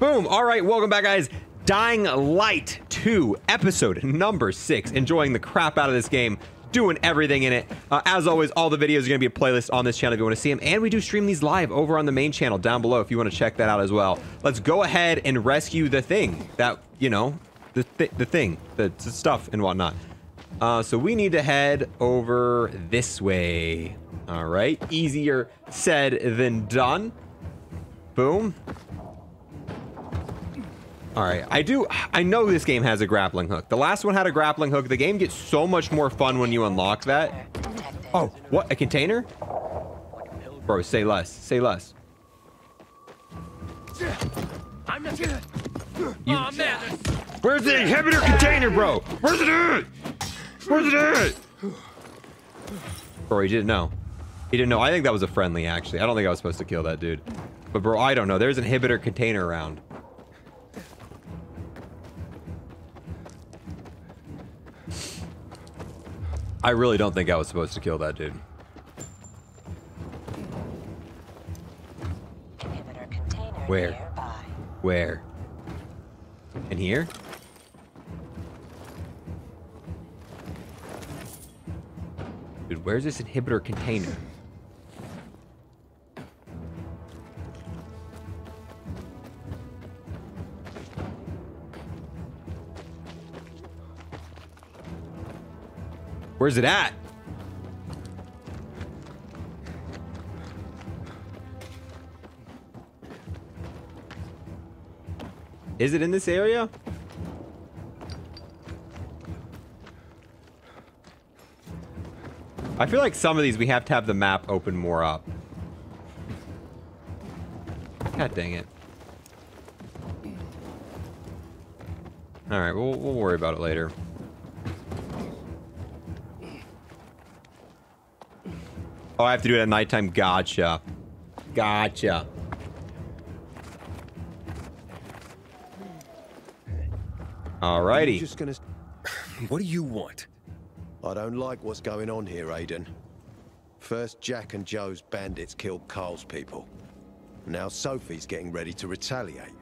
Boom. All right, welcome back, guys. Dying Light 2, episode number 6. Enjoying the crap out of this game. Doing everything in it. Uh, as always, all the videos are going to be a playlist on this channel if you want to see them. And we do stream these live over on the main channel down below if you want to check that out as well. Let's go ahead and rescue the thing that, you know, the, th the thing, the, the stuff and whatnot. Uh, so we need to head over this way. All right, easier said than done. Boom. All right, I do. I know this game has a grappling hook. The last one had a grappling hook. The game gets so much more fun when you unlock that. Oh, what? A container? Bro, say less. Say less. I'm not. You- oh man, Where's the inhibitor container, bro? Where's it at? Where's it at? Bro, he didn't know. He didn't know. I think that was a friendly, actually. I don't think I was supposed to kill that dude. But bro, I don't know. There's an inhibitor container around. I really don't think I was supposed to kill that dude. Inhibitor container Where? nearby. Where? In here? Dude, where's this inhibitor container? Where's it at? Is it in this area? I feel like some of these we have to have the map open more up. God dang it. Alright, we'll, we'll worry about it later. Oh, I have to do it at nighttime. Gotcha. Gotcha. Alrighty. Just gonna. What do you want? I don't like what's going on here, Aiden. First, Jack and Joe's bandits killed Carl's people. Now Sophie's getting ready to retaliate.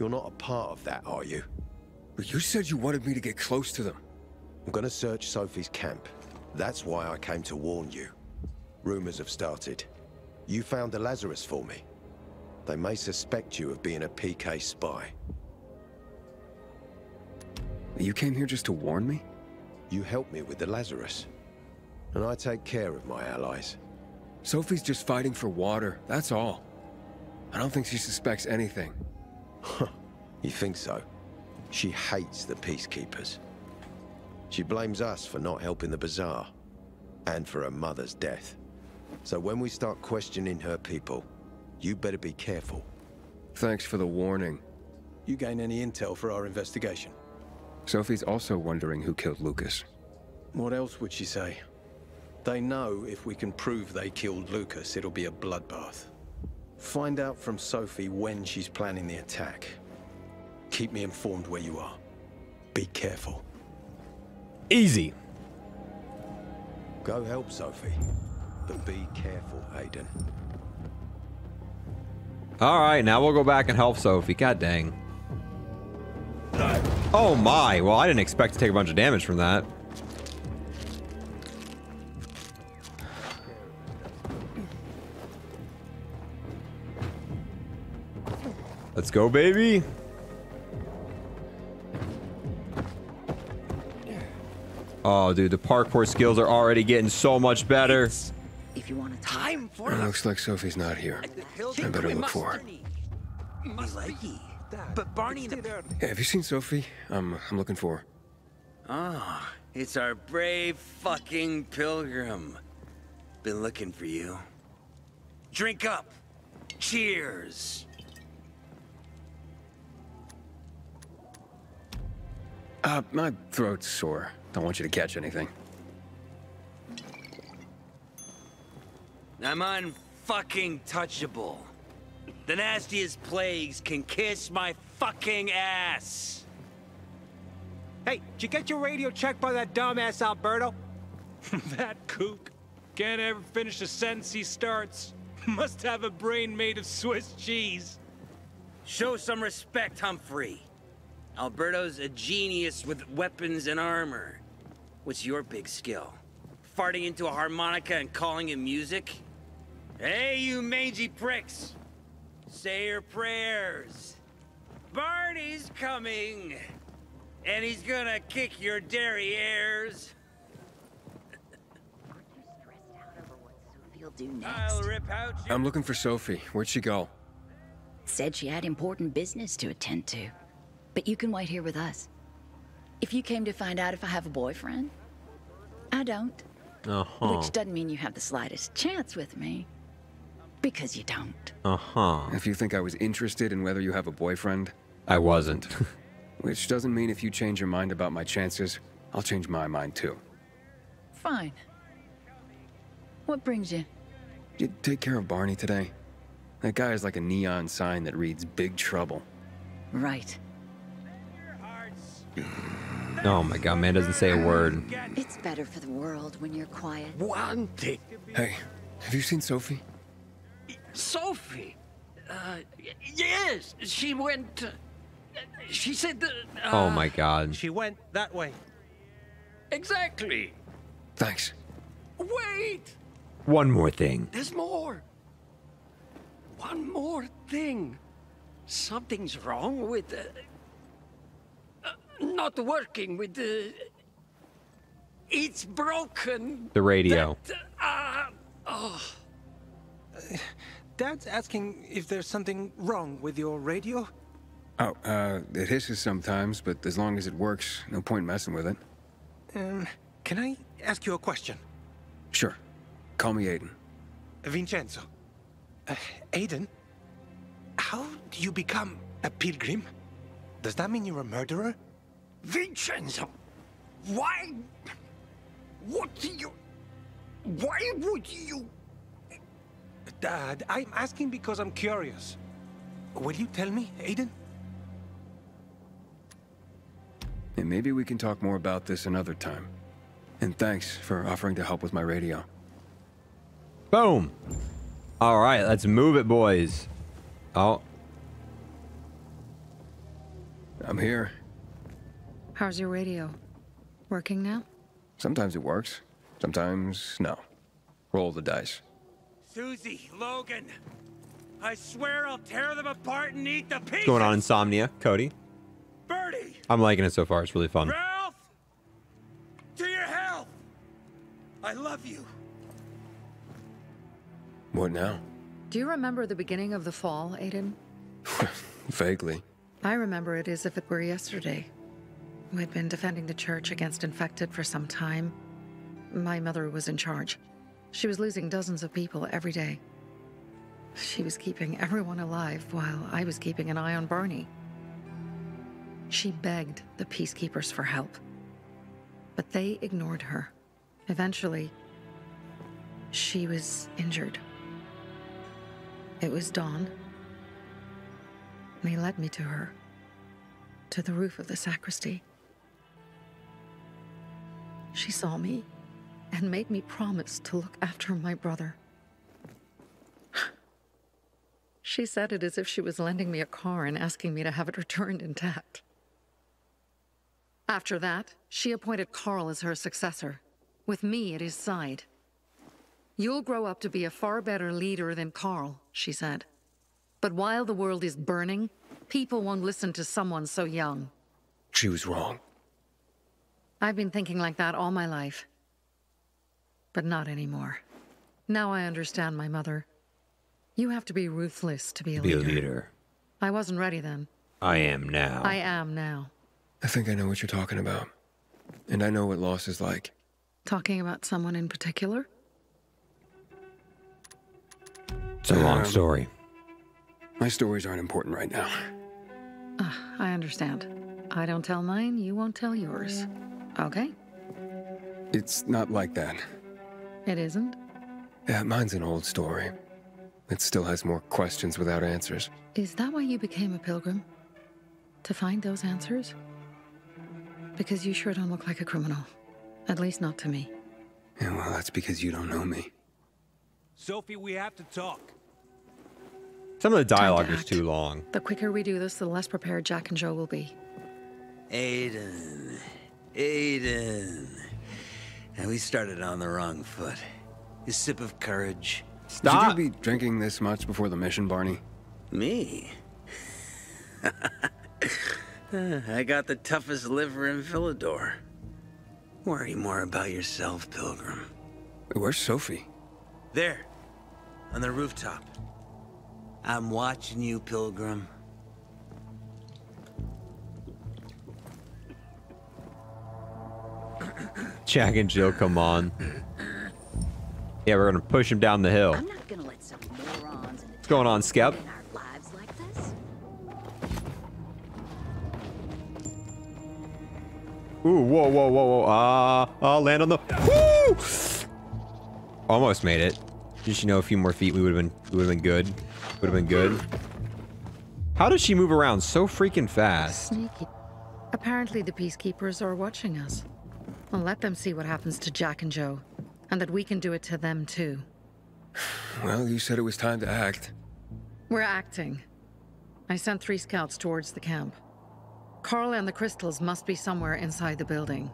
You're not a part of that, are you? But you said you wanted me to get close to them. I'm gonna search Sophie's camp. That's why I came to warn you. Rumors have started. You found the Lazarus for me. They may suspect you of being a PK spy. You came here just to warn me? You helped me with the Lazarus. And I take care of my allies. Sophie's just fighting for water, that's all. I don't think she suspects anything. You think so? She hates the peacekeepers. She blames us for not helping the bazaar, and for her mother's death. So when we start questioning her people, you better be careful. Thanks for the warning. You gain any intel for our investigation? Sophie's also wondering who killed Lucas. What else would she say? They know if we can prove they killed Lucas, it'll be a bloodbath. Find out from Sophie when she's planning the attack. Keep me informed where you are. Be careful. Easy. Go help Sophie, but be careful, Aiden. All right, now we'll go back and help Sophie. God dang. Oh my. Well, I didn't expect to take a bunch of damage from that. Let's go, baby. Oh, dude, the parkour skills are already getting so much better. If you want to time for It looks like Sophie's not here. I better look for her. But Barney and the... Hey, have you seen Sophie? I'm, I'm looking for her. Ah, it's our brave fucking pilgrim. Been looking for you. Drink up. Cheers. Uh, my throat's sore. Don't want you to catch anything. I'm unfucking touchable. The nastiest plagues can kiss my fucking ass. Hey, did you get your radio checked by that dumbass Alberto? that kook. Can't ever finish a sentence he starts. Must have a brain made of Swiss cheese. Show some respect, Humphrey. Alberto's a genius with weapons and armor. What's your big skill? Farting into a harmonica and calling it music? Hey, you mangy pricks! Say your prayers. Barney's coming! And he's gonna kick your derrieres. You'll I'll next. rip out your I'm looking for Sophie. Where'd she go? Said she had important business to attend to. But you can wait here with us. If you came to find out if I have a boyfriend, I don't. Uh-huh. Which doesn't mean you have the slightest chance with me. Because you don't. Uh-huh. If you think I was interested in whether you have a boyfriend, I wasn't. which doesn't mean if you change your mind about my chances, I'll change my mind too. Fine. What brings you? You take care of Barney today? That guy is like a neon sign that reads Big Trouble. Right. oh my god, man doesn't say a word. It's better for the world when you're quiet. One thing. Hey, have you seen Sophie? Sophie. Uh, yes, she went. Uh, she said that. Uh, Oh my god. She went that way. Exactly. Thanks. Wait, One more thing. there's more. One more thing. Something's wrong with. Uh, uh, not working with the. It's broken. The radio. That, uh, oh. Dad's asking if there's something wrong with your radio. Oh, uh, it hisses sometimes, but as long as it works, no point messing with it. Um, can I ask you a question? Sure. Call me Aiden. Vincenzo. Uh, Aiden, how do you become a pilgrim? Does that mean you're a murderer? Vincenzo, why? What do you? Why would you? Dad, I'm asking because I'm curious. Will you tell me, Aiden? And maybe we can talk more about this another time. And thanks for offering to help with my radio. Boom. All right, let's move it, boys. Oh, I'm here. How's your radio? Working now? Sometimes it works. Sometimes no. Roll the dice. Susie, Logan, I swear I'll tear them apart and eat the pieces. going on, Insomnia? Cody? Birdie, I'm liking it so far. It's really fun. Ralph, to your health. I love you. What now? Do you remember the beginning of the fall, Aiden? Vaguely. I remember it as if it were yesterday. We'd been defending the church against infected for some time. My mother was in charge. She was losing dozens of people every day. She was keeping everyone alive while I was keeping an eye on Barney. She begged the peacekeepers for help, but they ignored her. Eventually, she was injured. It was dawn. They led me to her, to the roof of the sacristy. She saw me and made me promise to look after my brother. She said it as if she was lending me a car and asking me to have it returned intact. After that, she appointed Carl as her successor, with me at his side. You'll grow up to be a far better leader than Carl, she said. But while the world is burning, people won't listen to someone so young. She was wrong. I've been thinking like that all my life. But not anymore. Now I understand my mother. You have to be ruthless to be a Be a leader. leader. I wasn't ready then. I am now. I am now. I think I know what you're talking about. And I know what loss is like. Talking about someone in particular? It's a long Um, story. My stories aren't important right now. I understand. I don't tell mine, you won't tell yours. Okay? It's not like that. It isn't? Yeah, mine's an old story. It still has more questions without answers. Is that why you became a pilgrim? To find those answers? Because you sure don't look like a criminal. At least not to me. Yeah, well, that's because you don't know me. Sophie, we have to talk. Some of the Time to dialogue is too long. The quicker we do this, the less prepared Jack and Joe will be. Aiden. Aiden. And we started on the wrong foot. A sip of courage. Stop. Should you be drinking this much before the mission, Barney? Me? I got the toughest liver in Villedor. Worry more about yourself, Pilgrim. Where's Sophie? There, on the rooftop. I'm watching you, Pilgrim. Jack and Jill, come on. Yeah, we're gonna push him down the hill. I'm not gonna let some morons in What's going on, Skep? in our lives like this. Ooh, whoa, whoa, whoa, whoa. Ah, uh, land on the. Woo! Almost made it. Just you know, a few more feet, we would have been, we would have been good. Would have been good. How does she move around so freaking fast? Sneaky. Apparently, the peacekeepers are watching us. Well, let them see what happens to Jack and Joe, and that we can do it to them too. Well, you said it was time to act. We're acting. I sent three scouts towards the camp. Carl and the crystals must be somewhere inside the building.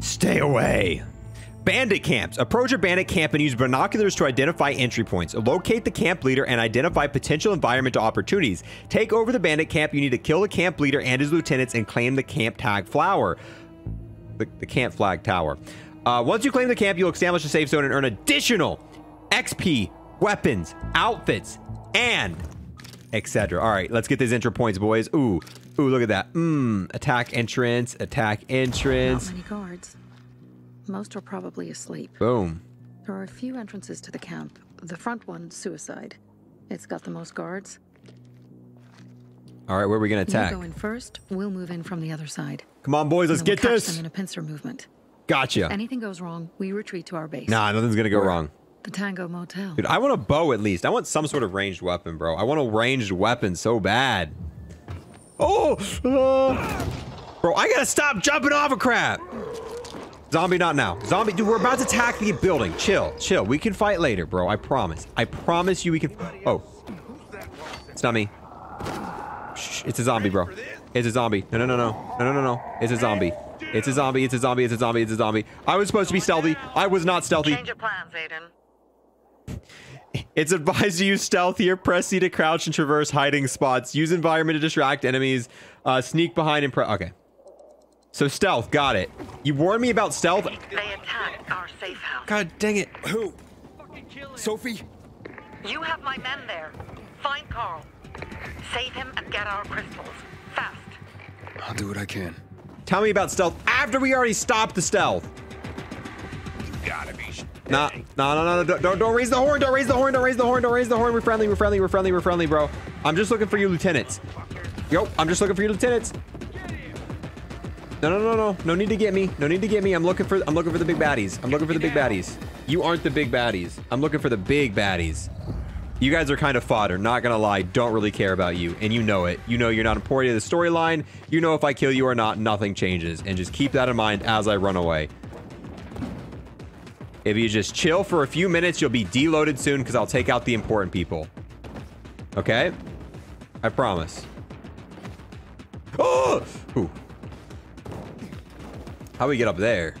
Stay away. Bandit camps. Approach a bandit camp and use binoculars to identify entry points. Locate the camp leader and identify potential environmental opportunities. Take over the bandit camp. You need to kill the camp leader and his lieutenants and claim the camp tag flower. The, the camp flag tower. Uh, once you claim the camp, you'll establish a safe zone and earn additional XP, weapons, outfits, and etc. All right, let's get these entry points, boys. Ooh, ooh, look at that. Mmm, attack entrance, attack entrance. Not many guards. Most are probably asleep. Boom. There are a few entrances to the camp. The front one, suicide. It's got the most guards. All right, where are we gonna attack? You go in first. We'll move in from the other side. Come on, boys, let's And then get we'll catch this. them in a pincer movement. Gotcha. If Anything goes wrong, we retreat to our base. Nah, nothing's gonna go wrong. The Tango Motel. Dude, I want a bow at least. I want some sort of ranged weapon, bro. I want a ranged weapon so bad. Oh! uh, bro, I gotta stop jumping off a crap! Zombie, not now. Zombie, dude, we're about to attack the building. Chill, chill. We can fight later, bro. I promise. I promise you we can... Oh. It's not me. Shh, it's a zombie, bro. It's a zombie. No, no, no, no. No, no, no, no. It's a zombie. It's a zombie. It's a zombie. It's a zombie. It's a zombie. I was supposed to be stealthy. I was not stealthy. Change of plans, Aiden. It's advised to use stealth here. Press C to crouch and traverse hiding spots. Use environment to distract enemies. Uh, sneak behind and press. Okay. So stealth, got it. You warned me about stealth. They attacked our safe house. God dang it. Who? Sophie? You have my men there. Find Carl. Save him and get our crystals. Fast. I'll do what I can. Tell me about stealth after we already stopped the stealth. You Gotta be. Nah, nah, no, no, no, don't, don't, don't raise the horn, don't raise the horn, don't raise the horn, don't raise the horn. We're friendly, we're friendly, we're friendly, we're friendly, bro. I'm just looking for you lieutenants. Yo, I'm just looking for you lieutenants. No, no, no, no, no need to get me. No need to get me. I'm looking for, I'm looking for the big baddies. I'm looking for the big baddies. You aren't the big baddies. I'm looking for the big baddies. You guys are kind of fodder, not gonna lie, don't really care about you, and you know it. You know you're not important to the storyline. You know if I kill you or not, nothing changes, and just keep that in mind as I run away. If you just chill for a few minutes, you'll be deloaded soon because I'll take out the important people. Okay? I promise. Oh! Ooh. How we get up there?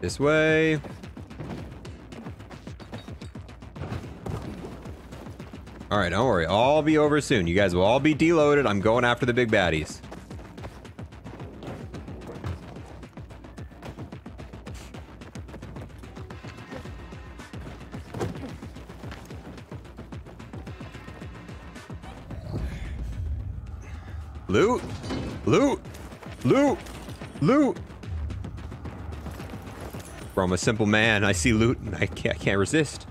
This way. All right, don't worry. I'll be over soon. You guys will all be deloaded. I'm going after the big baddies. Loot! Bro, I'm a simple man. I see loot and I can't, I can't resist.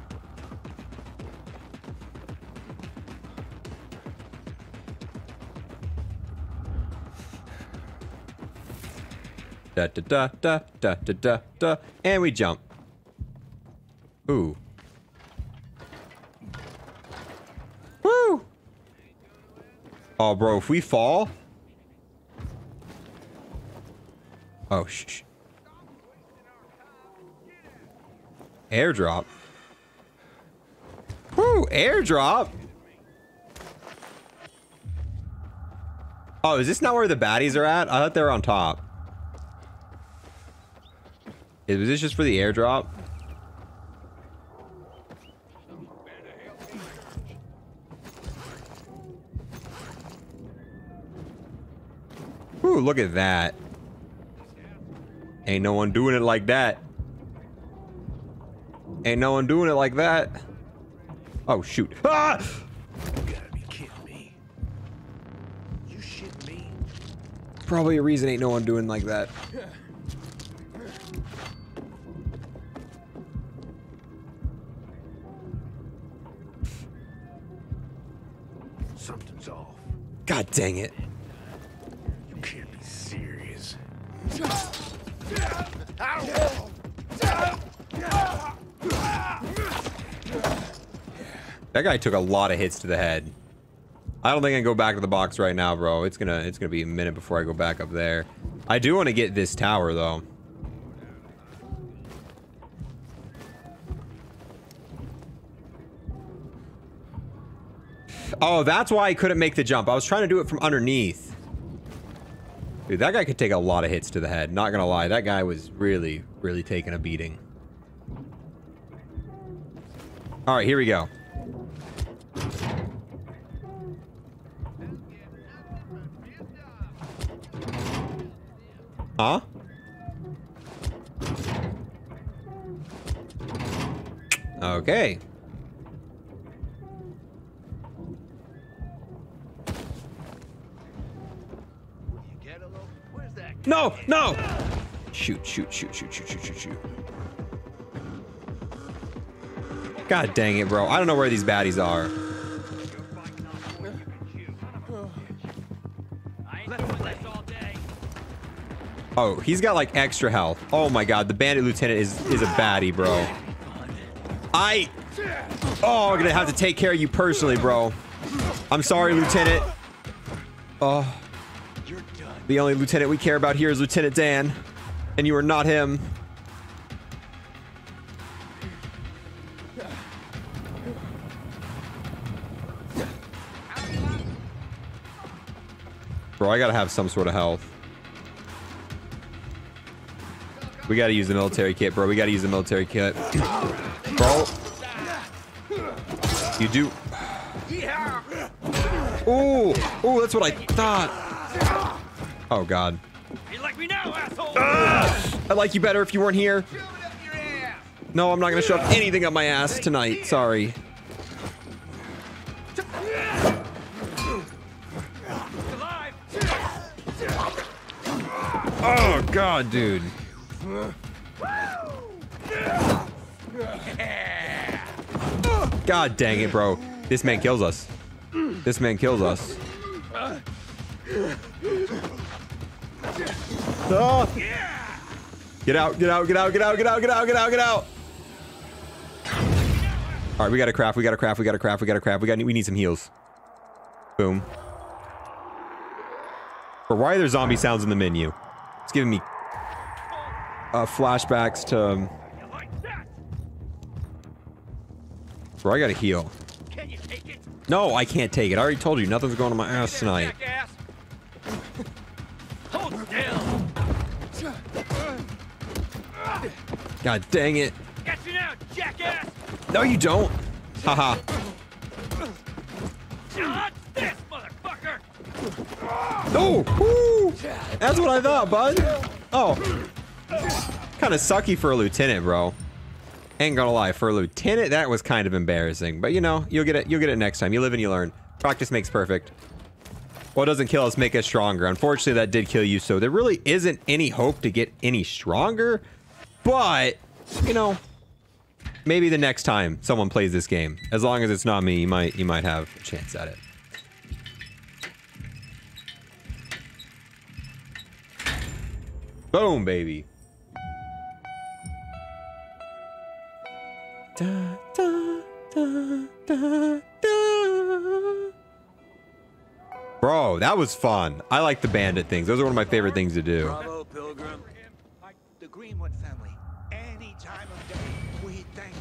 Da da da da da da da da. And we jump. Ooh. Woo! Oh, bro, if we fall. Oh, shh. shh. Airdrop. Woo, airdrop. Oh, is this not where the baddies are at? I thought they were on top. Is this just for the airdrop? Ooh, look at that. Ain't no one doing it like that. Ain't no one doing it like that. Oh, shoot. Ah! gotta be kidding me. You shit me? Probably a reason ain't no one doing like that. Something's off. God dang it. You can't be serious. That guy took a lot of hits to the head. I don't think I can go back to the box right now, bro. It's gonna it's gonna be a minute before I go back up there. I do want to get this tower though. Oh, that's why I couldn't make the jump. I was trying to do it from underneath. Dude, that guy could take a lot of hits to the head. Not gonna lie, that guy was really, really taking a beating. All right, here we go. Huh? Okay. No, no! Shoot, shoot, shoot, shoot, shoot, shoot, shoot, shoot. God dang it, bro. I don't know where these baddies are. Oh, he's got like extra health. Oh my god, the bandit lieutenant is is a baddie, bro. I Oh, I'm gonna have to take care of you personally, bro. I'm sorry, Lieutenant. Oh. The only lieutenant we care about here is Lieutenant Dan. And you are not him. Bro, I gotta have some sort of health. We gotta use the military kit, bro. We gotta use the military kit. Bro. You do. Ooh. Ooh, that's what I thought. Oh, God. Ah! I'd like you better if you weren't here. No, I'm not gonna shove anything up my ass tonight. Sorry. Oh, God, dude. God dang it, bro. This man kills us. This man kills us. Ah! Get out, get out, get out, get out, get out, get out, get out, get out. All right, we got to craft, we got to craft, we got to craft, we got to craft. We got we need some heals. Boom. But why are there zombie sounds in the menu? It's giving me uh, flashbacks to um, Bro, I gotta heal. No, I can't take it. I already told you, nothing's going on my ass tonight. God dang it. You now, jackass! No, you don't. Haha. Oh, woo. That's what I thought, bud. Oh. Kind of sucky for a lieutenant, bro. Ain't gonna lie, for a lieutenant, that was kind of embarrassing. But you know, you'll get it. You'll get it next time. You live and you learn. Practice makes perfect. What doesn't kill us make us stronger. Unfortunately, that did kill you, so there really isn't any hope to get any stronger. But you know, maybe the next time someone plays this game, as long as it's not me, you might you might have a chance at it. Boom, baby. Da, da, da, da, da. Bro, that was fun. I like the bandit things. Those are one of my favorite things to do. Bravo, Pilgrim. The Greenwood family. Any time of day, we thank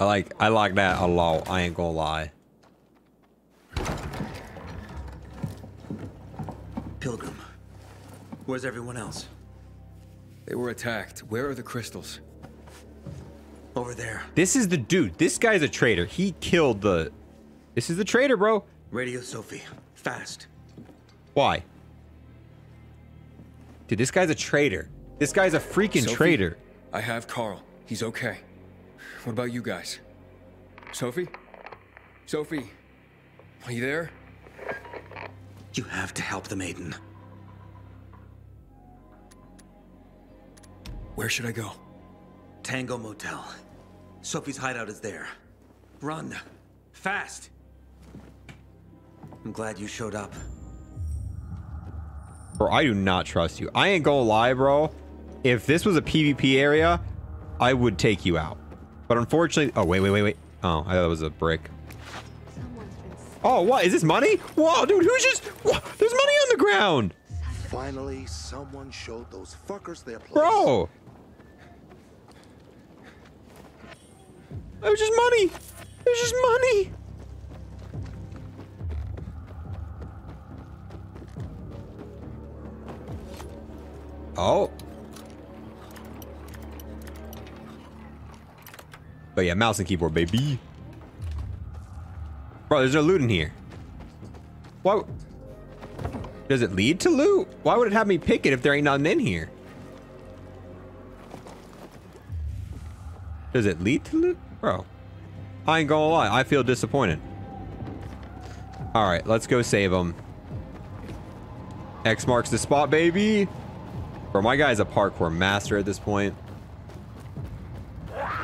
I like I like that a lot. I ain't gonna lie. Pilgrim. Where's everyone else? They were attacked. Where are the crystals? Over there. This is the dude. This guy's a traitor. He killed the. This is the traitor, bro. Radio Sophie. Fast. Why? Dude, this guy's a traitor. This guy's a freaking Sophie? traitor. I have Carl. He's okay. What about you guys? Sophie? Sophie? Are you there? You have to help the maiden. Where should I go? Tango Motel. Sophie's hideout is there. Run. Fast. I'm glad you showed up. Bro, I do not trust you. I ain't gonna lie, bro. If this was a PvP area, I would take you out. But unfortunately, oh wait, wait, wait, wait. Oh, I thought that was a brick. Oh, what is this money? Whoa, dude, who's just? Whoa, there's money on the ground, Finally, someone showed those fuckers their place. bro. It was just money. It was just money. Oh. But yeah, mouse and keyboard, baby. Bro, there's no loot in here. What? Does it lead to loot? Why would it have me pick it if there ain't nothing in here? Does it lead to loot? Bro, I ain't gonna lie. I feel disappointed. All right, let's go save him. X marks the spot, baby. Bro, my guy's a parkour master at this point.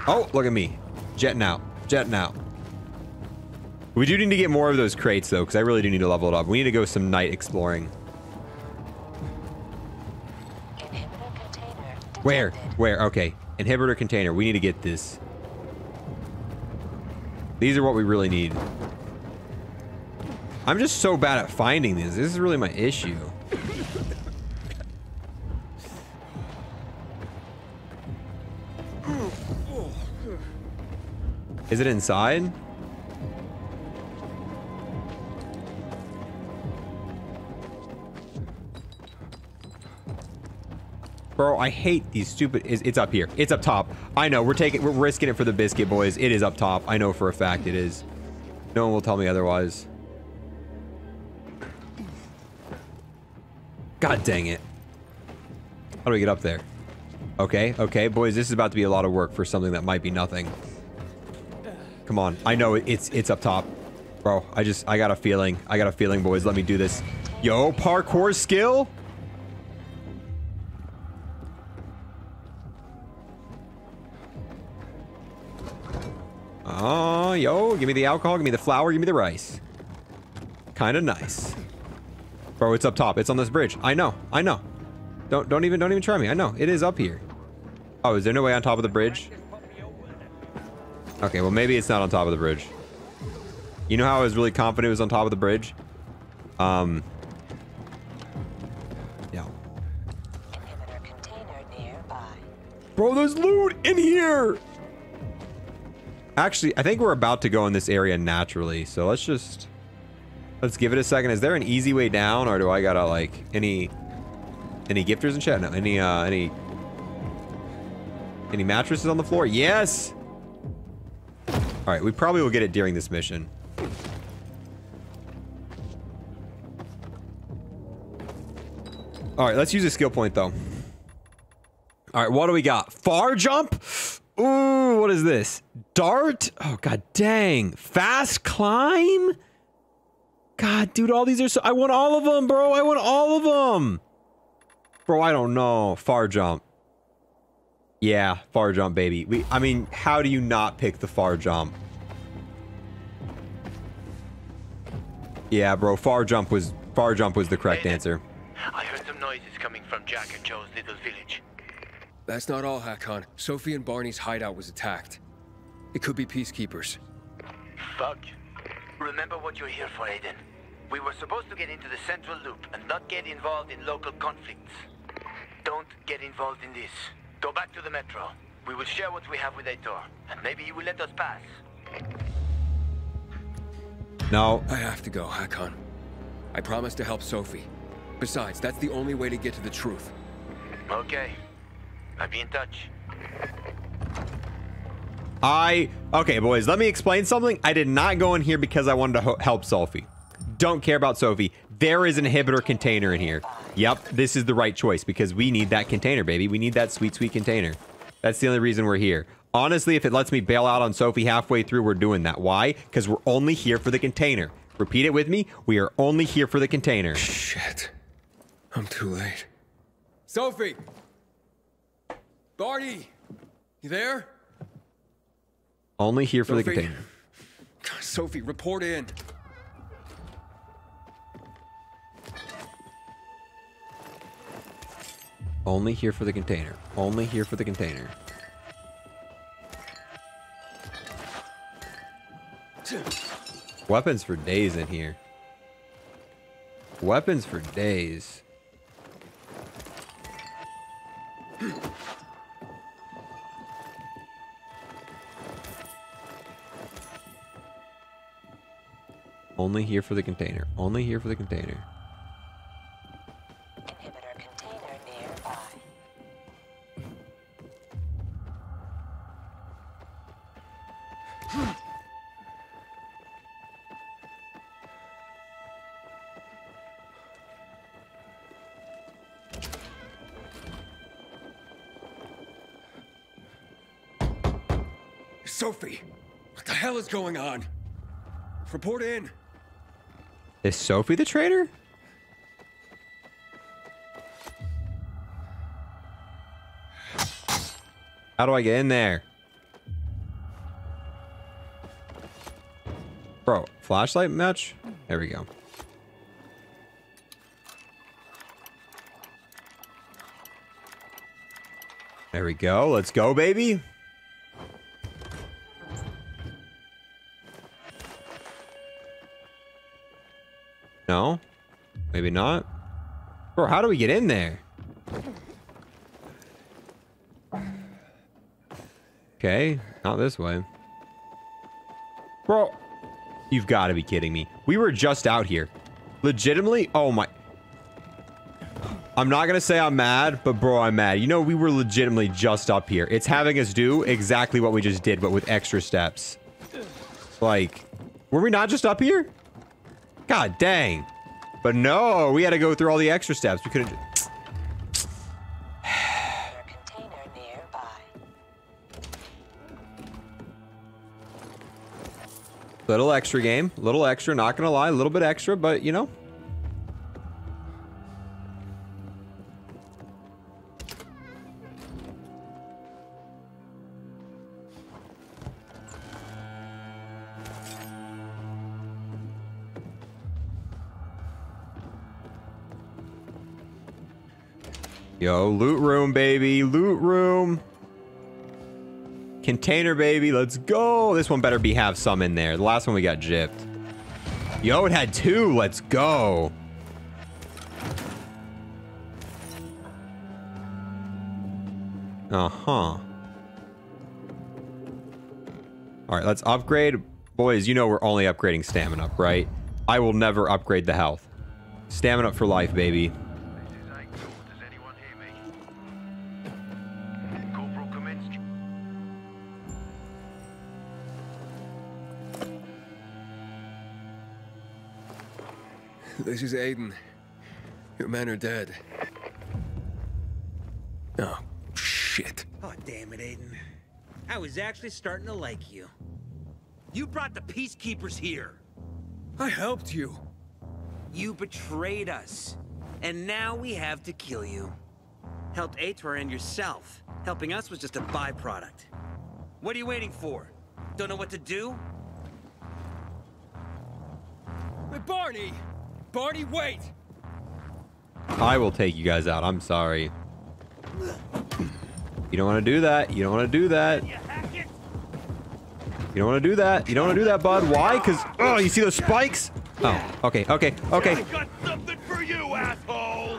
Oh, look at me. Jetting out. Jetting out. We do need to get more of those crates, though, because I really do need to level it up. We need to go some night exploring. Inhibitor container. Where? Where? Okay. Inhibitor container. We need to get this. These are what we really need. I'm just so bad at finding these. This is really my issue. Is it inside? Bro, I hate these stupid. It's, it's up here. It's up top. I know. We're taking. We're risking it for the biscuit, boys. It is up top. I know for a fact it is. No one will tell me otherwise. God dang it. How do we get up there? Okay, okay, boys. This is about to be a lot of work for something that might be nothing. Come on. I know it's it's up top. Bro, I just I got a feeling. I got a feeling, boys. Let me do this. Yo, parkour skill. Oh, yo, give me the alcohol, give me the flour, give me the rice. Kind of nice. Bro, it's up top. It's on this bridge. I know. I know. Don't don't even don't even try me. I know. It is up here. Oh, is there no way on top of the bridge? Okay, well maybe it's not on top of the bridge. You know how I was really confident it was on top of the bridge? Um Yeah. Bro, there's loot in here! Actually, I think we're about to go in this area naturally, so let's just... Let's give it a second. Is there an easy way down, or do I gotta, like, any... Any gifters in chat? No, any, uh, any... Any mattresses on the floor? Yes! Alright, we probably will get it during this mission. Alright, let's use a skill point, though. Alright, what do we got? Far jump? Ooh, what is this? Dart? Oh, god dang. Fast climb? God, dude, all these are so... I want all of them, bro. I want all of them. Bro, I don't know. Far jump. Yeah, far jump, baby. We, I mean, how do you not pick the far jump? Yeah, bro, far jump was far jump was the correct answer. I heard some noises coming from Jack and Joe's little village. That's not all, Hakon. Sophie and Barney's hideout was attacked. It could be peacekeepers. Fuck. Remember what you're here for, Aiden. We were supposed to get into the central loop and not get involved in local conflicts. Don't get involved in this. Go back to the metro. we will share what we have with Aitor, and maybe he will let us pass. No. I have to go, Hakon. I promised to help Sophie. Besides, that's the only way to get to the truth. Okay. I'll be in touch. I okay, boys. Let me explain something. I did not go in here because I wanted to help Sophie. Don't care about Sophie. There is an inhibitor container in here. Yep, this is the right choice because we need that container, baby. We need that sweet, sweet container. That's the only reason we're here. Honestly, if it lets me bail out on Sophie halfway through, we're doing that. Why? Because we're only here for the container. Repeat it with me. We are only here for the container. Shit. I'm too late. Sophie! Barty! You there? Only here for the Sophie? container. Sophie, report in. Only here for the container. Only here for the container. Weapons for days in here. Weapons for days. Only here for the container. Only here for the container. Inhibitor container nearby. Sophie! What the hell is going on? Report in. Is Sophie the traitor? How do I get in there? Bro, flashlight match? There we go. There we go. Let's go, baby. Maybe not? Bro, how do we get in there? Okay, not this way. Bro, you've got to be kidding me. We were just out here. Legitimately? Oh my... I'm not going to say I'm mad, but bro, I'm mad. You know, we were legitimately just up here. It's having us do exactly what we just did, but with extra steps. Like, were we not just up here? God dang. But no, we had to go through all the extra steps. We couldn't... Little extra game. Little extra, not gonna lie. A little bit extra, but you know. Yo, loot room, baby. Loot room. Container, baby. Let's go. This one better be have some in there. The last one we got gypped. Yo, it had two. Let's go. Uh-huh. All right, let's upgrade. Boys, you know we're only upgrading stamina, up, right? I will never upgrade the health. Stamina up for life, baby. This is Aiden. Your men are dead. Oh, shit. Oh, damn it, Aiden. I was actually starting to like you. You brought the Peacekeepers here. I helped you. You betrayed us. And now we have to kill you. Helped Aitor and yourself. Helping us was just a byproduct. What are you waiting for? Don't know what to do? Hey, Barney! Barney, wait! I will take you guys out. I'm sorry. You don't want to do that. You don't want to do that. You don't want to do that. You don't want to do that, bud. Why? Because, oh, you see those spikes? Oh, okay, okay, okay. I got something for you, asshole!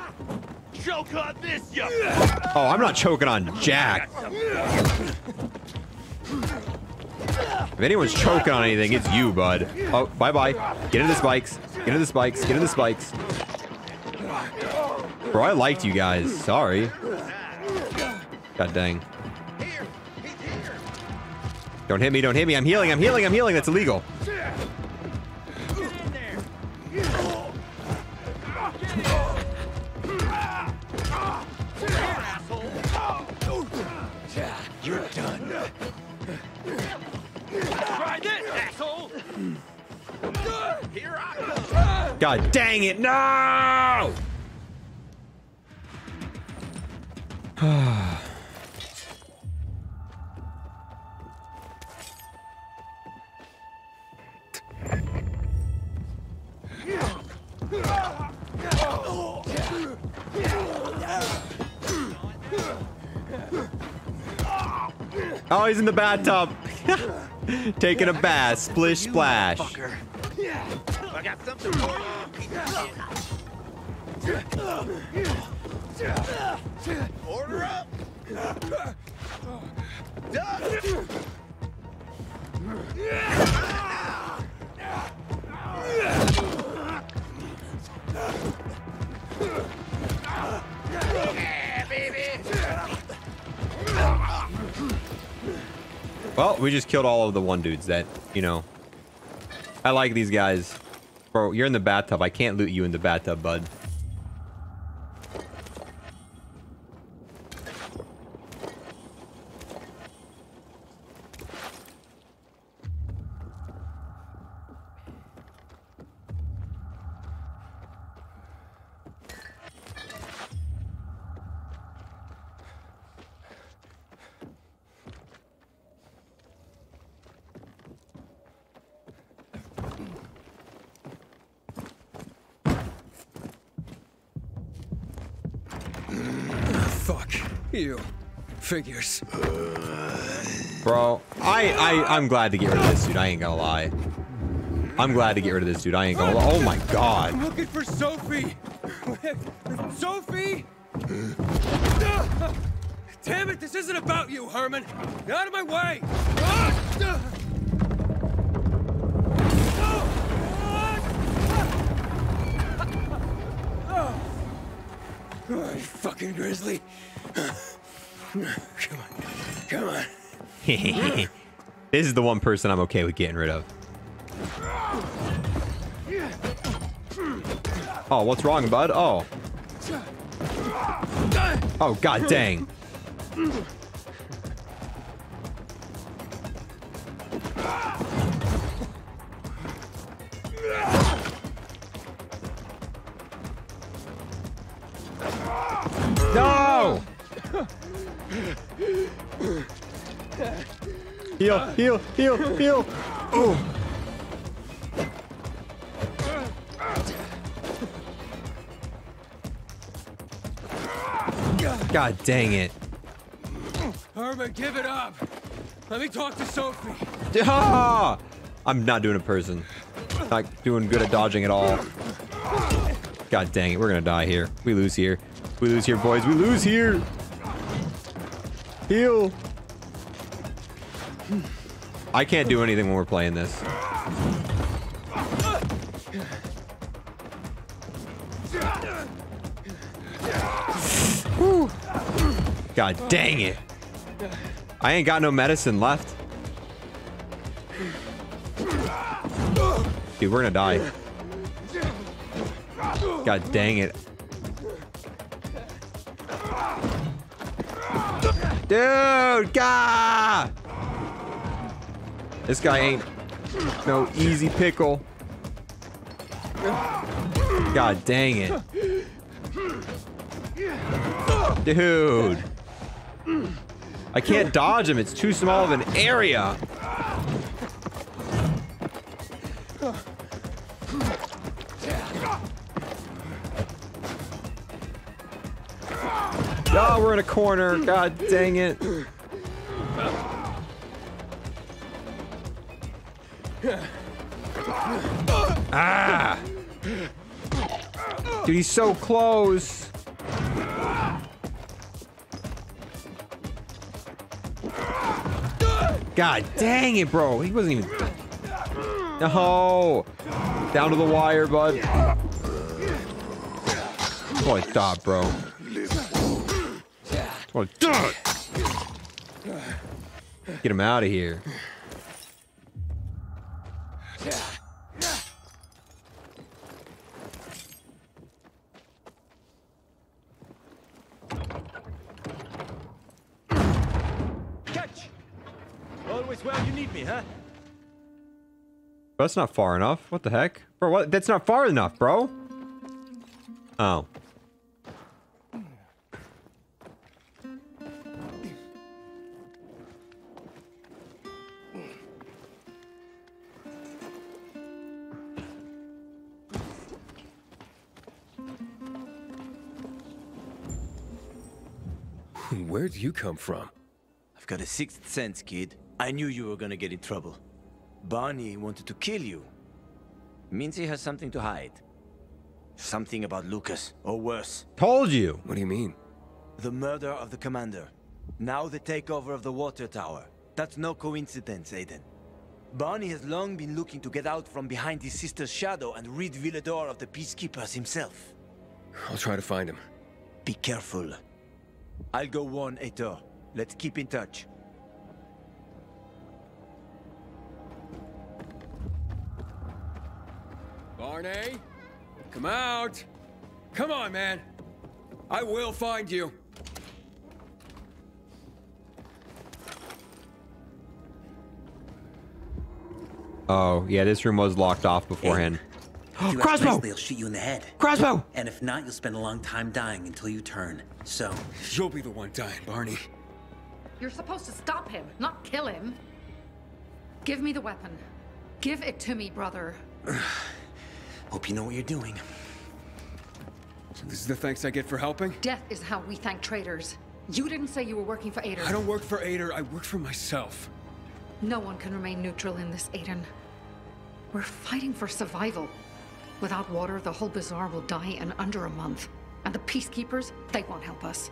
Choke on this, you... Oh, I'm not choking on Jack. If anyone's choking on anything, it's you, bud. Oh, bye-bye. Get into the spikes. Get in the spikes. Get in the spikes. Bro, I liked you guys. Sorry. God dang. Don't hit me, don't hit me. I'm healing, I'm healing, I'm healing. That's illegal. Dang it, no! Oh, he's in the bathtub. Taking a bath. Splish splash. I got something for you. Order up! Well, we just killed all of the one dudes that, you know. I like these guys. Bro, you're in the bathtub. I can't loot you in the bathtub, bud. You. Figures. Bro, I, I, I'm glad to get rid of this dude. I ain't gonna lie. I'm glad to get rid of this dude. I ain't gonna lie. Oh my god. I'm looking for Sophie. Sophie? Damn it, this isn't about you, Herman. Get out of my way. Oh, fucking grizzly. Come on. Come on. this is the one person I'm okay with getting rid of. Oh, what's wrong, bud? Oh. Oh, god dang. Heal, heal, heal, heal. Oh. God dang it. Herman, give it up. Let me talk to Sophie. Ah! I'm not doing a person. Not doing good at dodging at all. God dang it, we're gonna die here. We lose here. We lose here, boys. We lose here. Heal. I can't do anything when we're playing this. God dang it. I ain't got no medicine left. Dude, we're gonna die. God dang it. Dude, God! This guy ain't no easy pickle. God dang it. Dude. I can't dodge him. It's too small of an area. Oh, we're in a corner. God dang it. He's so close. God dang it, bro. He wasn't even. No. Down to the wire, bud. Boy, stop, bro. Boy, stop. Get him out of here. That's not far enough. What the heck? Bro, what? That's not far enough, bro. Oh. Where'd you come from? I've got a sixth sense, kid. I knew you were gonna get in trouble. Barney wanted to kill you. Means he has something to hide. Something about Lucas, or worse. Told you. What do you mean? The murder of the commander. Now the takeover of the water tower. That's no coincidence, Aiden. Barney has long been looking to get out from behind his sister's shadow and rid Villedor of the Peacekeepers himself. I'll try to find him. Be careful. I'll go warn Aitor. Let's keep in touch. Barney? Come out! Come on, man! I will find you! Oh, yeah, this room was locked off beforehand. If you act Crossbow! nicely, I'll shoot you in the head. Crossbow! And if not, you'll spend a long time dying until you turn. So. You'll be the one dying, Barney. You're supposed to stop him, not kill him. Give me the weapon. Give it to me, brother. Hope you know what you're doing. So this is the thanks I get for helping? Death is how we thank traitors. You didn't say you were working for Aitor. I don't work for Aitor, I work for myself. No one can remain neutral in this, Aiden. We're fighting for survival. Without water, the whole bazaar will die in under a month. And the peacekeepers, they won't help us.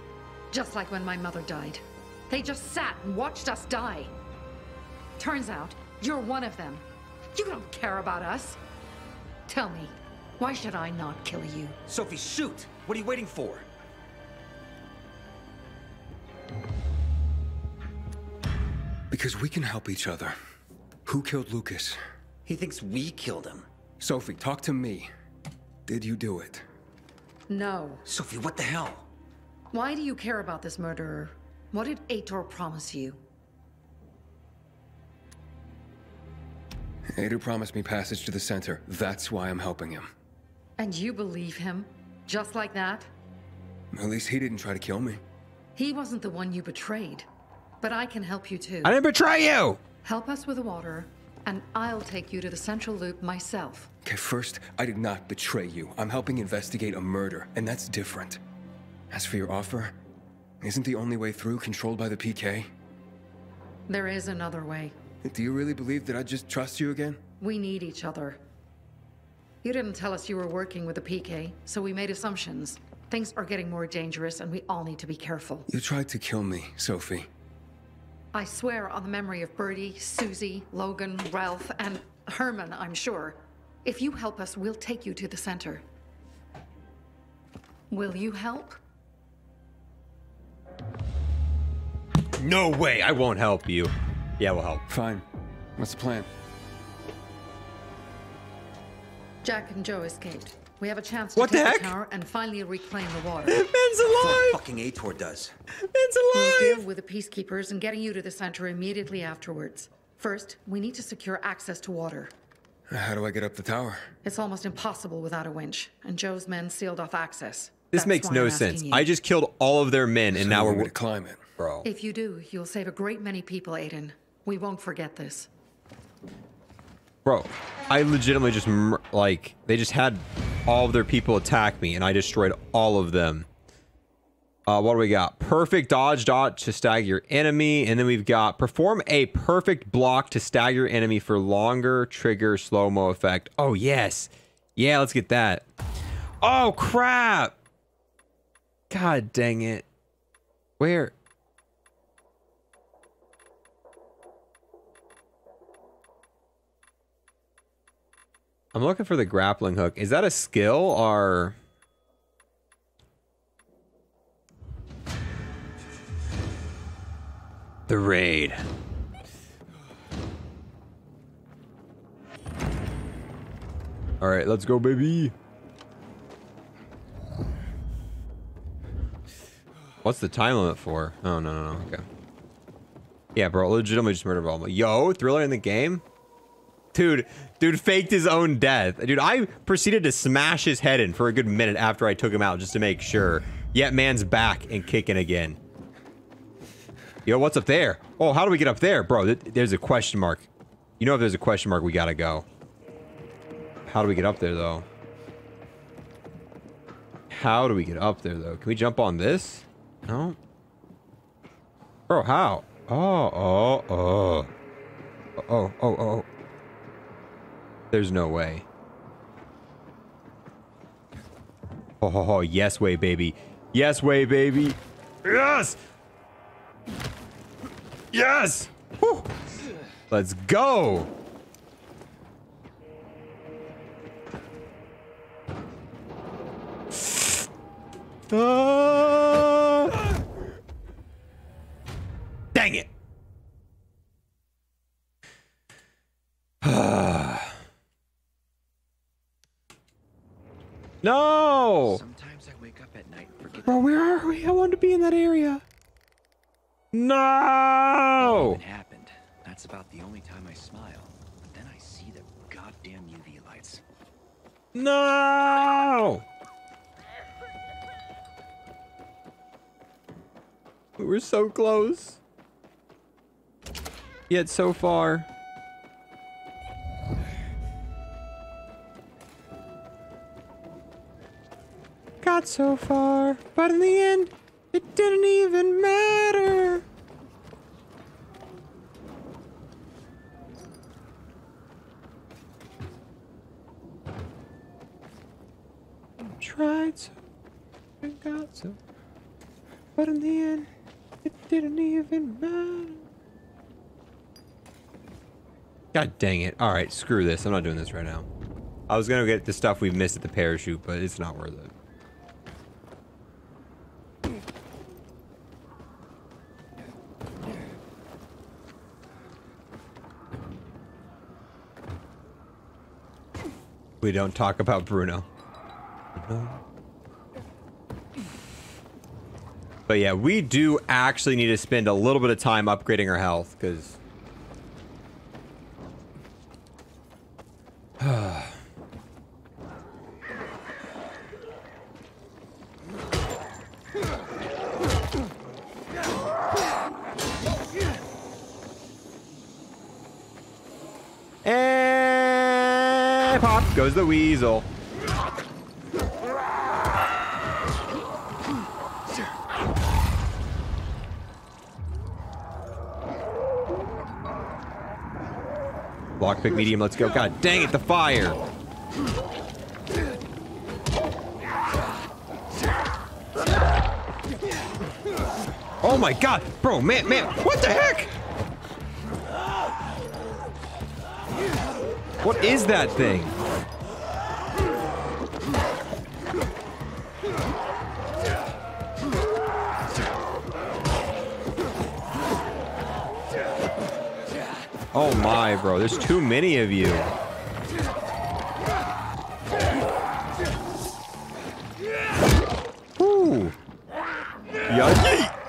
Just like when my mother died. They just sat and watched us die. Turns out, you're one of them. You don't care about us. Tell me, why should I not kill you? Sophie, shoot! What are you waiting for? Because we can help each other. Who killed Lucas? He thinks we killed him. Sophie, talk to me. Did you do it? No. Sophie, what the hell? Why do you care about this murderer? What did Aitor promise you? Aitor promised me passage to the center. That's why I'm helping him. And you believe him? Just like that? At least he didn't try to kill me. He wasn't the one you betrayed. But I can help you too. I didn't betray you! Help us with the water, and I'll take you to the central loop myself. Okay, first, I did not betray you. I'm helping investigate a murder, and that's different. As for your offer, isn't the only way through controlled by the PK? There is another way. Do you really believe that I'd just trust you again? We need each other. You didn't tell us you were working with the PK, so we made assumptions. Things are getting more dangerous, and we all need to be careful. You tried to kill me, Sophie. I swear on the memory of Bertie, Susie, Logan, Ralph, and Herman, I'm sure. If you help us, we'll take you to the center. Will you help? No way, I won't help you. Yeah, we'll help. Fine. What's the plan? Jack and Joe escaped. We have a chance to What the take heck? tower and finally reclaim the water. Man's That's what alive! fucking Aitor does. Man's We'll alive! deal with the peacekeepers and getting you to the center immediately afterwards. First, we need to secure access to water. How do I get up the tower? It's almost impossible without a winch, and Joe's men sealed off access. This That's makes no sense. you. I just killed all of their men, and So now you want we're me to climb it. bro. If you do, you'll save a great many people, Aiden. We won't forget this. Bro, I legitimately just like they just had all of their people attack me, and I destroyed all of them. Uh, what do we got? Perfect dodge dot to stagger your enemy, and then we've got perform a perfect block to stagger your enemy for longer trigger slow mo effect. Oh yes, yeah, let's get that. Oh crap! God dang it! Where? I'm looking for the grappling hook. Is that a skill or... The raid. All right, let's go, baby. What's the time limit for? Oh, no, no, no. Okay. Yeah, bro, legitimately just murder Volma. Yo, thriller in the game? Dude, dude faked his own death. Dude, I proceeded to smash his head in for a good minute after I took him out just to make sure. Yet man's back and kicking again. Yo, what's up there? Oh, how do we get up there? Bro, th there's a question mark. You know if there's a question mark, we gotta go. How do we get up there, though? How do we get up there, though? Can we jump on this? No? Bro, how? Oh, oh, oh. Oh, oh, oh. There's no way. Oh, oh, oh, yes way, baby. Yes way, baby. Yes! Yes! Whew. Let's go! Ah! Dang it! no! Sometimes I wake up at night and forget Bro, where are we? I want to be in that area. No! It happened. That's about the only time I smile. But then I see the goddamn UV lights. No! We were so close. Yet so far. Got so far, but in the end, it didn't even matter. Tried so and got so, but in the end, it didn't even matter. God dang it. Alright, screw this. I'm not doing this right now. I was gonna get the stuff we missed at the parachute, but it's not worth it. We don't talk about Bruno. But yeah, we do actually need to spend a little bit of time upgrading our health, because... And pop goes the weasel. Lockpick medium, let's go. God dang it, the fire. Oh my god, bro, man, man, what the heck? What is that thing? Oh my, bro, there's too many of you. Ooh. Yeah.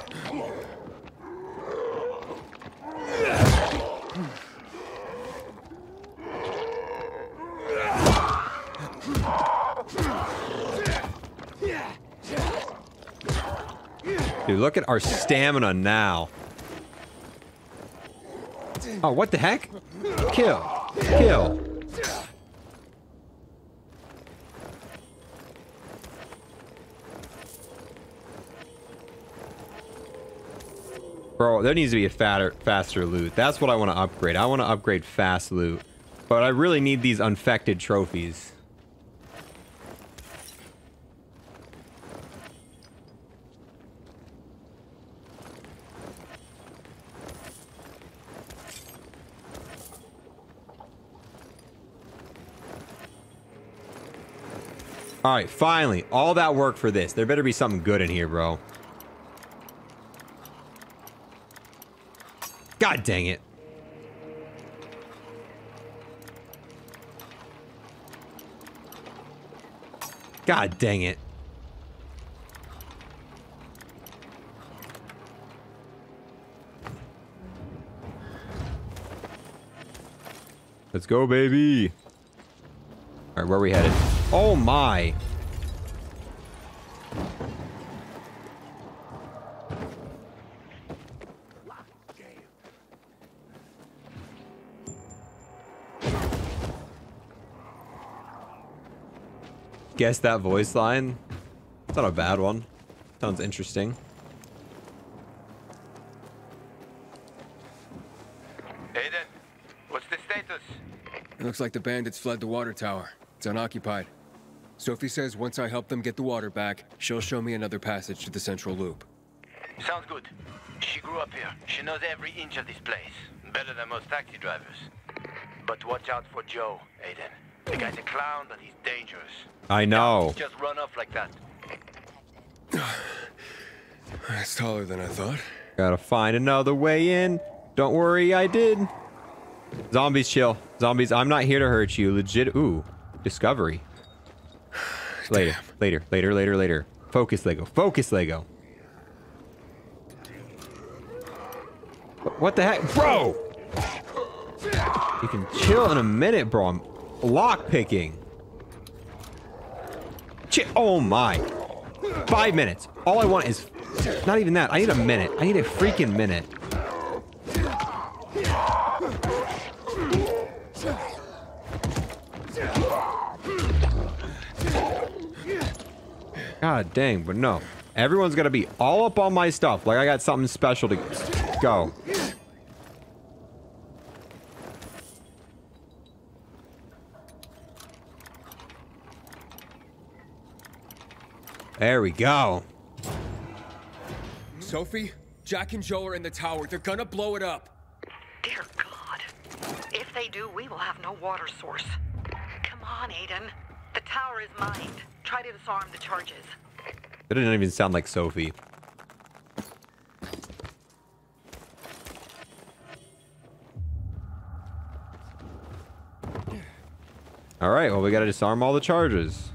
Dude, look at our stamina now. Oh, what the heck? Kill. Kill. Bro, there needs to be a fatter, faster loot. That's what I want to upgrade. I want to upgrade fast loot. But I really need these infected trophies. All right, finally, all that work for this. There better be something good in here, bro. God dang it. God dang it. Let's go, baby. All right, where are we headed? Oh my. Guess that voice line. It's not a bad one. Sounds interesting. Aiden, what's the status? It looks like the bandits fled the water tower. It's unoccupied. Sophie says once I help them get the water back, she'll show me another passage to the central loop. Sounds good. She grew up here. She knows every inch of this place. Better than most taxi drivers. But watch out for Joe, Aiden. The guy's a clown, but he's dangerous. I know. Just run off like that. That's taller than I thought. Gotta find another way in. Don't worry, I did. Zombies, chill. Zombies, I'm not here to hurt you. Legit. Ooh, discovery. Later, later, later, later, later. Focus, Lego. Focus, Lego. What the heck? Bro! You can chill in a minute, bro. I'm lock picking. Chi- oh my. Five minutes. All I want is not even that. I need a minute. I need a freaking minute. God dang, but no. Everyone's gonna be all up on my stuff. Like I got something special to go. There we go. Sophie, Jack and Joe are in the tower. They're gonna blow it up. Dear God. If they do, we will have no water source. Come on, Aiden. The tower is mined. Try to disarm the charges. That didn't even sound like Sophie. All right, well, we gotta disarm all the charges.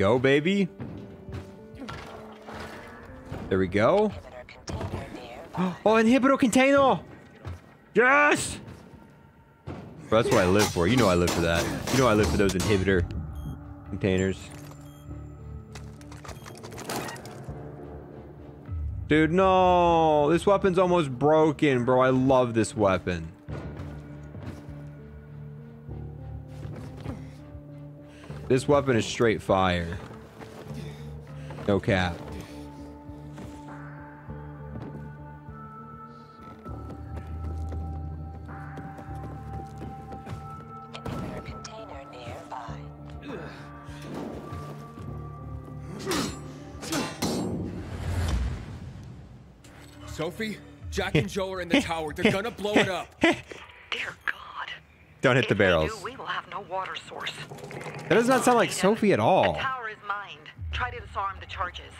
Go, baby. There we go. Oh, inhibitor container! Yes! Bro, that's what I live for. You know I live for that. You know I live for those inhibitor containers. Dude, no! This weapon's almost broken, bro. I love this weapon. This weapon is straight fire. No cap. Sophie, Jack and Joe are in the tower. They're gonna blow it up. Don't hit the barrels. We will have no water source. That does not sound like Sophie at all. Tower is mined. Try to disarm the charges.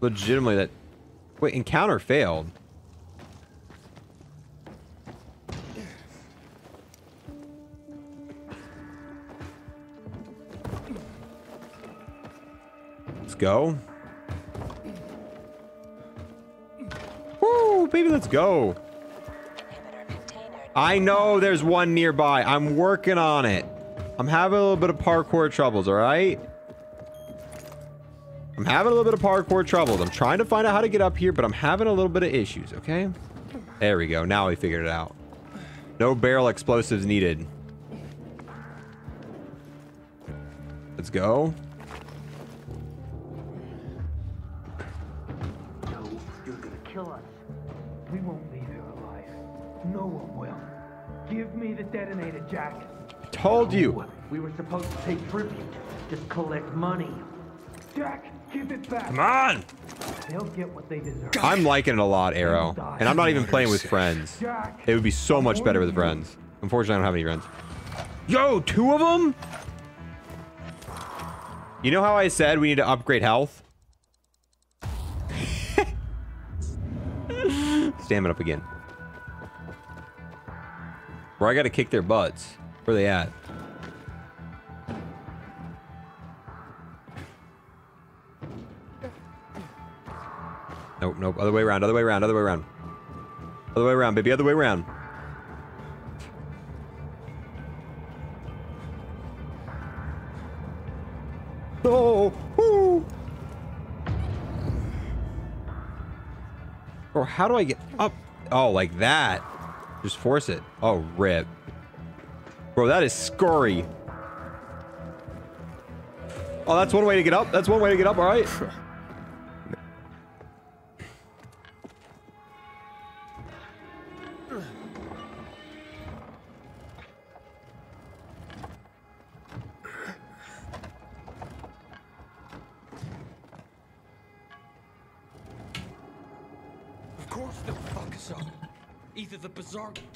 Legitimately, that. Wait, encounter failed. Let's go. Woo, baby, let's go. I know there's one nearby. I'm working on it. I'm having a little bit of parkour troubles, all right? I'm having a little bit of parkour troubles. I'm trying to find out how to get up here, but I'm having a little bit of issues, okay? There we go. Now we figured it out. No barrel explosives needed. Let's go. Detonator, Jack. Told you. We were supposed to pay tribute, just collect money. Jack, give it back. Come on. They'll get what they deserve. I'm liking it a lot, Arrow. And I'm not even playing with friends. It would be so much better with friends. Unfortunately, I don't have any friends. Yo, two of them? You know how I said we need to upgrade health? Stamina up again. Where I gotta kick their butts. Where they at? Nope, nope. Other way around, other way around, other way around. Other way around, baby, other way around. Oh, woo. Or how do I get up? Oh, like that. Just force it. Oh, rip. Bro, that is scurry. Oh, that's one way to get up. That's one way to get up, all right?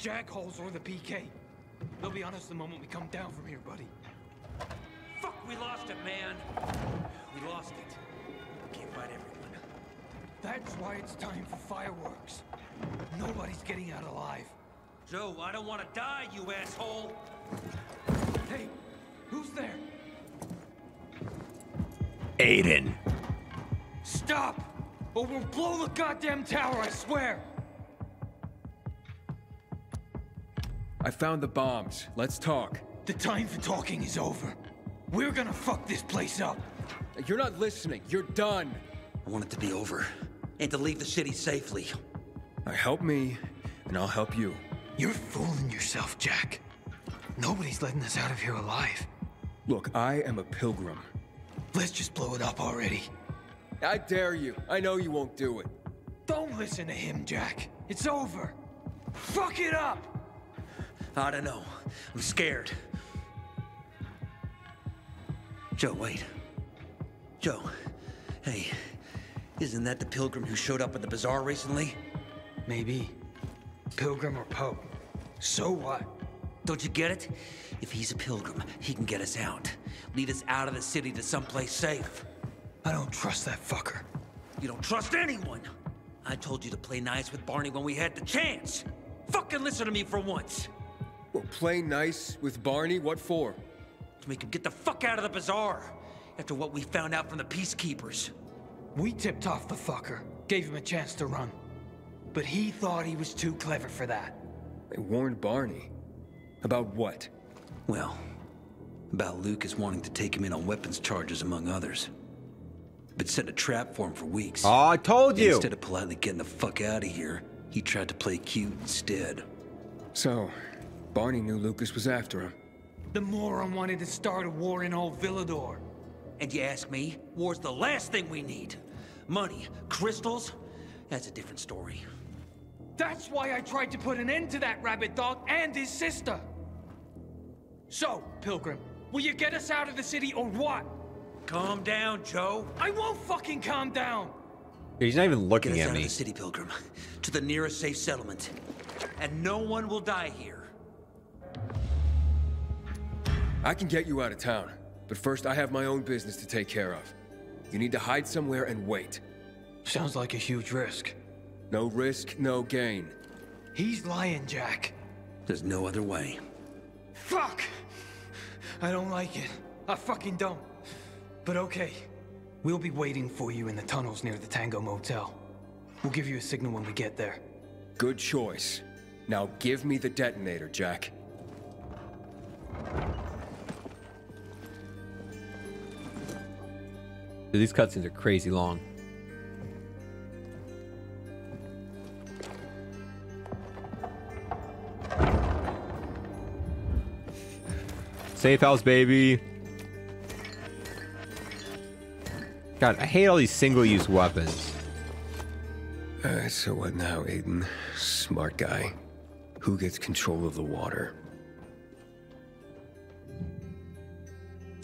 jackholes or the PK. They'll be on us the moment we come down from here, buddy. Fuck, we lost it, man. We lost it. Can't fight everyone. That's why it's time for fireworks. Nobody's getting out alive. Joe, I don't want to die, you asshole. Hey, who's there? Aiden. Stop! Or we'll blow the goddamn tower, I swear! I found the bombs. Let's talk. The time for talking is over. We're gonna fuck this place up. You're not listening. You're done. I want it to be over. And to leave the city safely. Now help me, and I'll help you. You're fooling yourself, Jack. Nobody's letting us out of here alive. Look, I am a pilgrim. Let's just blow it up already. I dare you. I know you won't do it. Don't listen to him, Jack. It's over. Fuck it up! I don't know. I'm scared. Joe, wait. Joe, hey, isn't that the pilgrim who showed up at the bazaar recently? Maybe. Pilgrim or Pope. So what? Don't you get it? If he's a pilgrim, he can get us out. Lead us out of the city to someplace safe. I don't trust that fucker. You don't trust anyone. I told you to play nice with Barney when we had the chance. Fucking listen to me for once. Well, play nice with Barney? What for? To make him get the fuck out of the bazaar. After what we found out from the Peacekeepers. We tipped off the fucker. Gave him a chance to run. But he thought he was too clever for that. They warned Barney. About what? Well, about Lucas wanting to take him in on weapons charges, among others. But set a trap for him for weeks. Oh, I told you. Instead of politely getting the fuck out of here, he tried to play cute instead. So, Barney knew Lucas was after him. The moron wanted to start a war in old Villedor. And you ask me, war's the last thing we need. Money, crystals, that's a different story. That's why I tried to put an end to that rabbit dog and his sister. So, Pilgrim, will you get us out of the city or what? Calm down, Joe. I won't fucking calm down. He's not even looking Get us at out me. of the city, Pilgrim, to the nearest safe settlement. And no one will die here. I can get you out of town, but first I have my own business to take care of. You need to hide somewhere and wait. Sounds like a huge risk. No risk, no gain. He's lying, Jack. There's no other way. Fuck! I don't like it. I fucking don't. But okay. We'll be waiting for you in the tunnels near the Tango Motel. We'll give you a signal when we get there. Good choice. Now give me the detonator, Jack. Dude, these cutscenes are crazy long. Safe house, baby. God, I hate all these single-use weapons. So what now, Aiden? Smart guy. Who gets control of the water?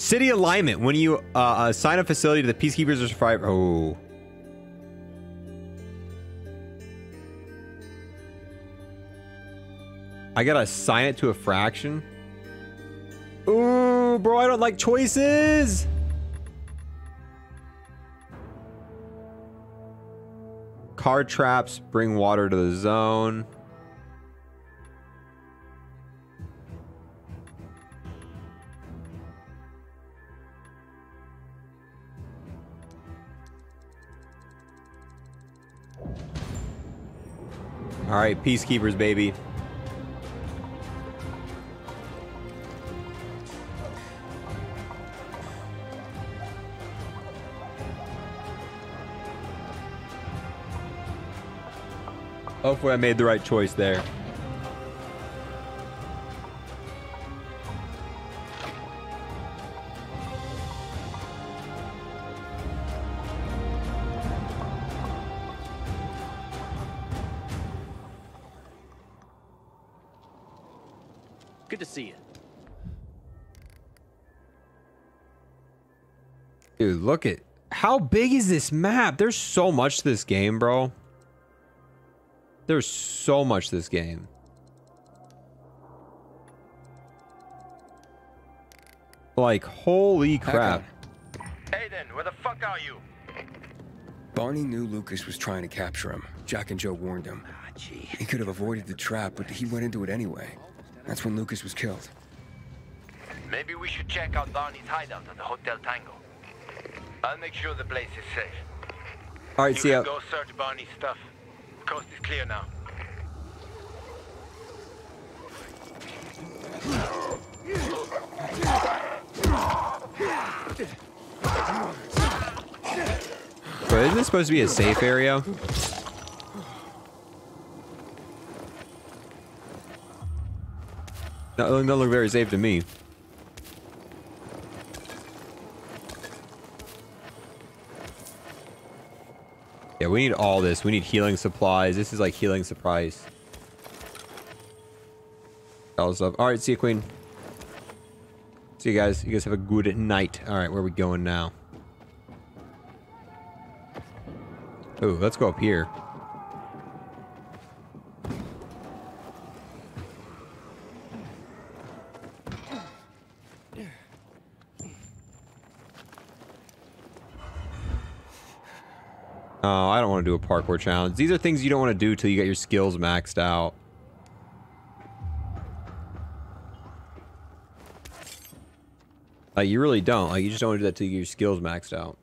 City alignment. When you uh, assign a facility to the peacekeepers or survivor. Oh. I gotta assign it to a fraction. Ooh, bro, I don't like choices. Car traps bring water to the zone. All right, peacekeepers, baby. Hopefully I made the right choice there. Look at how big is this map? There's so much to this game, bro. There's so much to this game. Like, holy crap. Aiden, where the fuck are you? Barney knew Lucas was trying to capture him. Jack and Joe warned him. Ah, he could have avoided the trap, but he went into it anyway. That's when Lucas was killed. Maybe we should check out Barney's hideout at the Hotel Tango. I'll make sure the place is safe. All right, you see ya. go search Barney's stuff. Coast is clear now. Bro, isn't this supposed to be a safe area? That doesn't look very safe to me. Yeah, we need all this. We need healing supplies. This is like healing surprise. All stuff. All right, see you, Queen. See you guys. You guys have a good night. All right, where are we going now? Oh, let's go up here. Oh, I don't want to do a parkour challenge. These are things you don't want to do till you get your skills maxed out. Like, you really don't. Like, you just don't want to do that till you get your skills maxed out.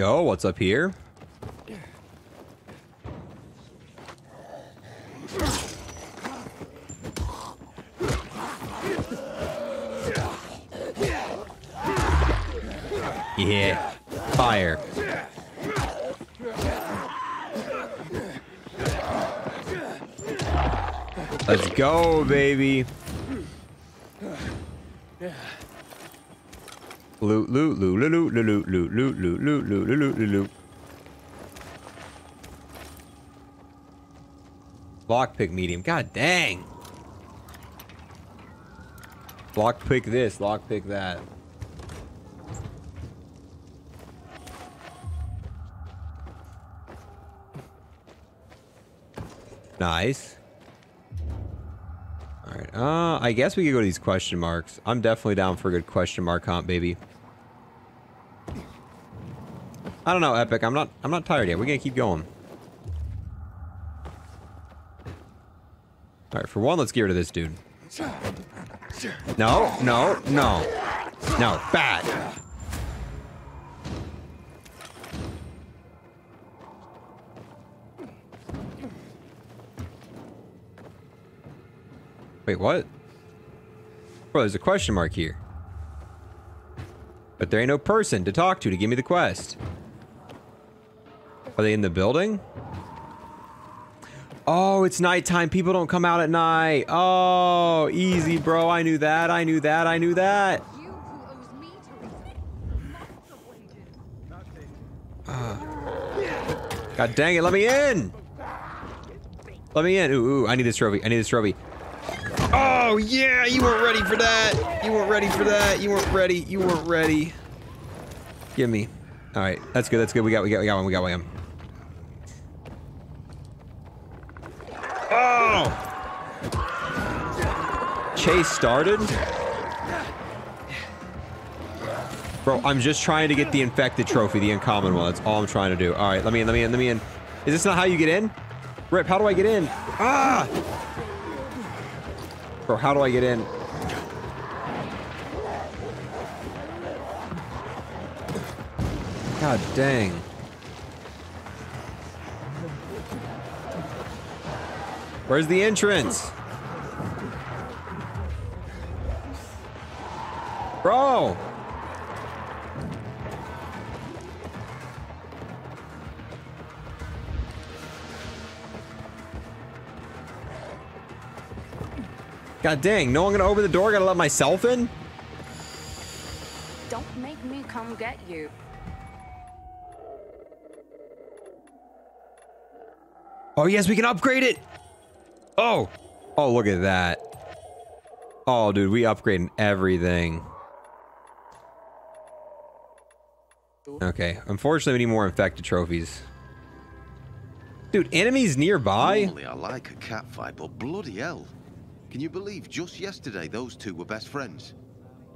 Yo, what's up here? Yeah. Fire. Let's go, baby. Loot, loot. Lockpick medium. God dang. Lockpick this, lockpick that. Nice. Alright, uh, I guess we could go to these question marks. I'm definitely down for a good question mark hunt, baby. I don't know, Epic. I'm not I'm not tired yet. We're gonna keep going. Alright, for one, let's get rid of this dude. No, no, no. No, bad. Wait, what? Bro, there's a question mark here. But there ain't no person to talk to to give me the quest. Are they in the building? Oh, it's nighttime. People don't come out at night. Oh, easy, bro. I knew that. I knew that. I knew that. Uh, God dang it. Let me in. Let me in. Ooh, ooh. I need this trophy. I need this trophy. Oh, yeah. You weren't ready for that. You weren't ready for that. You weren't ready. You weren't ready. Give me. All right. That's good. That's good. We got, we got, we got one. We got one. Oh! Chase started? Bro, I'm just trying to get the infected trophy, the uncommon one. That's all I'm trying to do. All right, let me in, let me in, let me in. Is this not how you get in? Rip, how do I get in? Ah! Bro, how do I get in? God dang. Where's the entrance? God dang, no one gonna open the door? Gotta let myself in? Don't make me come get you. Oh, yes, we can upgrade it! Oh! Oh, look at that. Oh, dude, we upgrading everything. Okay, unfortunately, we need more infected trophies. Dude, enemies nearby? Normally I like a cat fight, but bloody hell. Can you believe just yesterday those two were best friends?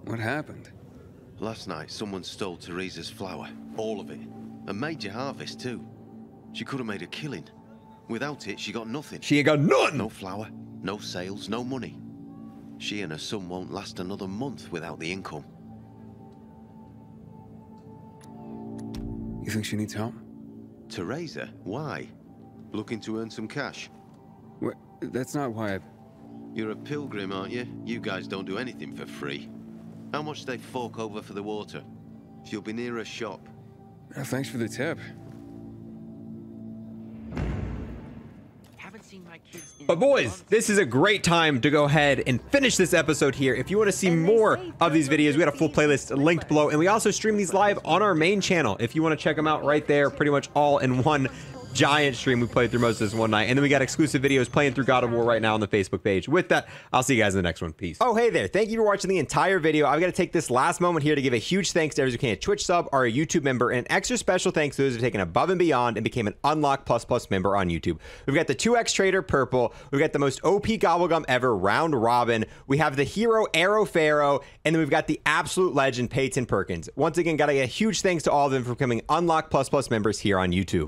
What happened? Last night, someone stole Teresa's flour. All of it. A major harvest, too. She could have made a killing. Without it, she got nothing. She ain't got nothing! No flour, no sales, no money. She and her son won't last another month without the income. You think she needs help? Teresa? Why? Looking to earn some cash? What? That's not why I... You're a pilgrim, aren't you? You guys don't do anything for free. How much they fork over for the water? She'll be near a shop. Uh, thanks for the tip. But boys, this is a great time to go ahead and finish this episode here. If you want to see more of these videos, we got a full playlist linked below. And we also stream these live on our main channel. If you want to check them out right there, pretty much all in one giant stream. We played through most of this one night. And then we got exclusive videos playing through God of War right now on the Facebook page. With that, I'll see you guys in the next one. Peace. Oh, hey there. Thank you for watching the entire video. I've got to take this last moment here to give a huge thanks to everyone who became a Twitch sub or a YouTube member. And an extra special thanks to those who have taken above and beyond and became an Unlock Plus Plus member on YouTube. We've got the 2X Trader Purple. We've got the most OP Gobblegum ever, Round Robin. We have the hero Arrow Pharaoh. And then we've got the absolute legend Peyton Perkins. Once again, got to get a huge thanks to all of them for becoming Unlock Plus Plus members here on YouTube.